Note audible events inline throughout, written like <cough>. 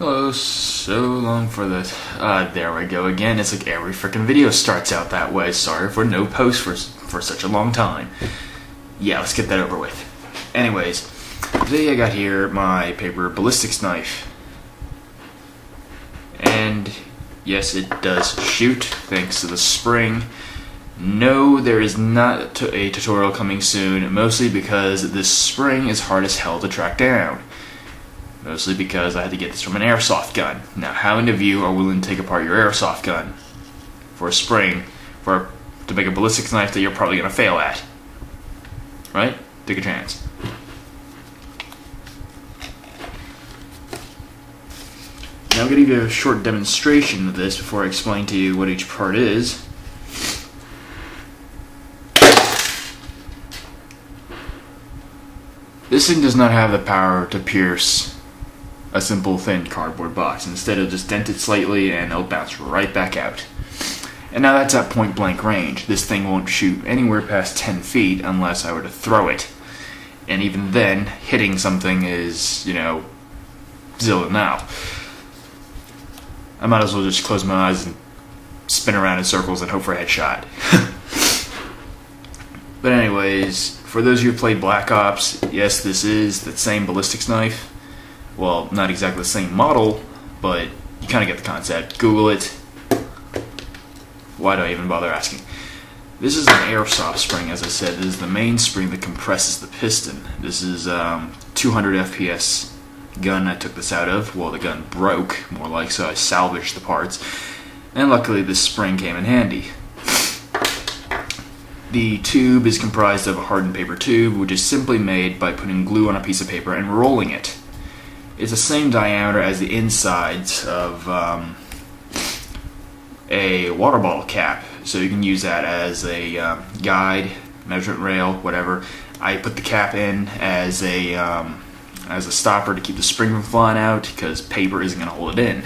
Hello, so long for the. Uh, there we go again. It's like every freaking video starts out that way. Sorry for no post for for such a long time. Yeah, let's get that over with. Anyways, today I got here my paper ballistics knife, and yes, it does shoot thanks to the spring. No, there is not a tutorial coming soon, mostly because this spring is hard as hell to track down. Mostly because I had to get this from an airsoft gun. Now, how many of you are willing to take apart your airsoft gun for a spring for to make a ballistics knife that you're probably going to fail at? Right? Take a chance. Now I'm going to give you a short demonstration of this before I explain to you what each part is. This thing does not have the power to pierce a simple thin cardboard box. Instead, it'll just dent it slightly and it'll bounce right back out. And now that's at point blank range. This thing won't shoot anywhere past 10 feet unless I were to throw it. And even then, hitting something is, you know, zilla now. I might as well just close my eyes and spin around in circles and hope for a headshot. <laughs> but anyways, for those of you who played Black Ops, yes, this is the same ballistics knife. Well, not exactly the same model, but you kind of get the concept. Google it. Why do I even bother asking? This is an airsoft spring, as I said. This is the main spring that compresses the piston. This is um, 200 FPS gun I took this out of. Well, the gun broke, more like, so I salvaged the parts. And luckily, this spring came in handy. The tube is comprised of a hardened paper tube, which is simply made by putting glue on a piece of paper and rolling it. It's the same diameter as the insides of um, a water bottle cap, so you can use that as a um, guide, measurement rail, whatever. I put the cap in as a um, as a stopper to keep the spring from flying out because paper isn't going to hold it in.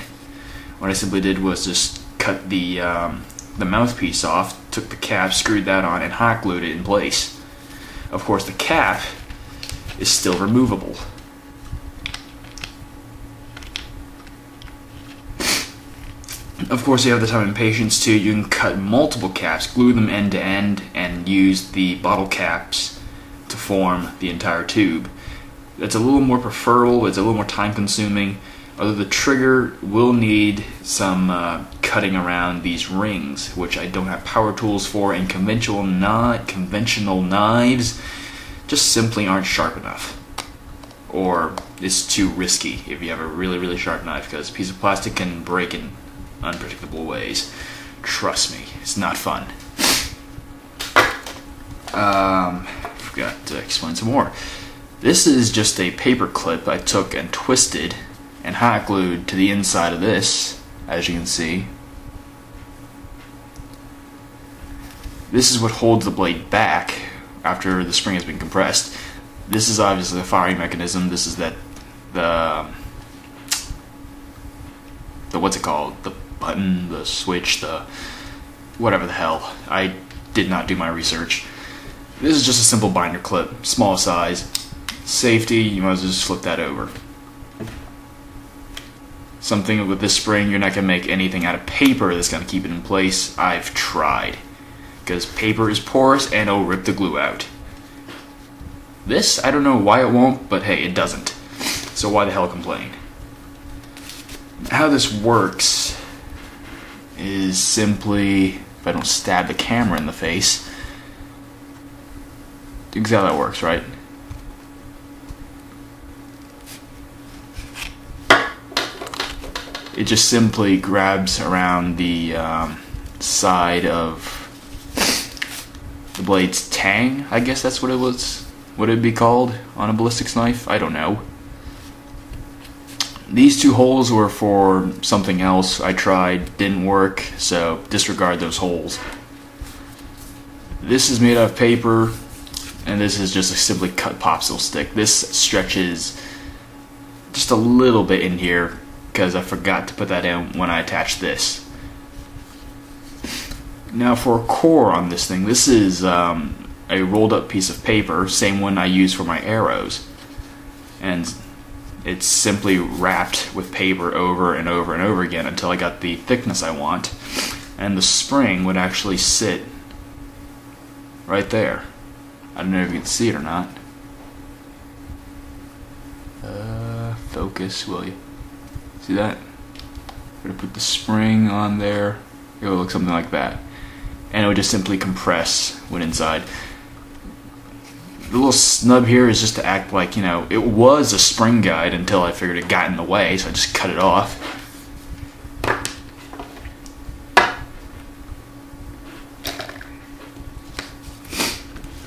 What I simply did was just cut the um, the mouthpiece off, took the cap, screwed that on, and hot glued it in place. Of course, the cap is still removable. Of course, you have the time and patience too. You can cut multiple caps, glue them end to end, and use the bottle caps to form the entire tube. It's a little more preferable, it's a little more time consuming, although the trigger will need some uh, cutting around these rings, which I don't have power tools for, and conventional, not conventional knives just simply aren't sharp enough. Or it's too risky if you have a really, really sharp knife, because a piece of plastic can break in unpredictable ways. Trust me, it's not fun. Um, forgot to explain some more. This is just a paper clip I took and twisted and hot glued to the inside of this, as you can see. This is what holds the blade back after the spring has been compressed. This is obviously the firing mechanism. This is that the the what's it called? The button, the switch, the whatever the hell. I did not do my research. This is just a simple binder clip, small size. Safety, you might as well just flip that over. Something with this spring, you're not going to make anything out of paper that's going to keep it in place. I've tried. Because paper is porous and it'll rip the glue out. This, I don't know why it won't, but hey, it doesn't. So why the hell complain? How this works is simply, if I don't stab the camera in the face, you how that works, right? It just simply grabs around the um, side of the blade's tang, I guess that's what it was. Would it be called on a ballistics knife? I don't know. These two holes were for something else I tried, didn't work, so disregard those holes. This is made out of paper, and this is just a simply cut popsicle stick. This stretches just a little bit in here because I forgot to put that in when I attached this. Now for a core on this thing, this is um, a rolled up piece of paper, same one I use for my arrows. And It's simply wrapped with paper over and over and over again until I got the thickness I want. And the spring would actually sit right there. I don't know if you can see it or not. Uh, focus, will you? See that? I'm gonna put the spring on there. It will look something like that. And it would just simply compress when inside. The little snub here is just to act like, you know, it was a spring guide until I figured it got in the way, so I just cut it off.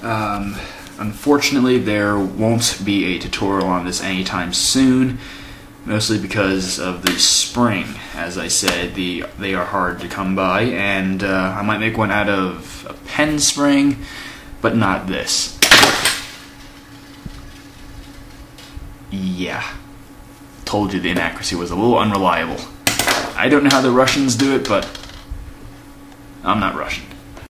Um, unfortunately, there won't be a tutorial on this anytime soon, mostly because of the spring. As I said, the they are hard to come by, and uh, I might make one out of a pen spring, but not this. Yeah, told you the inaccuracy was a little unreliable. I don't know how the Russians do it, but I'm not Russian.